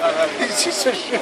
He's just a shit.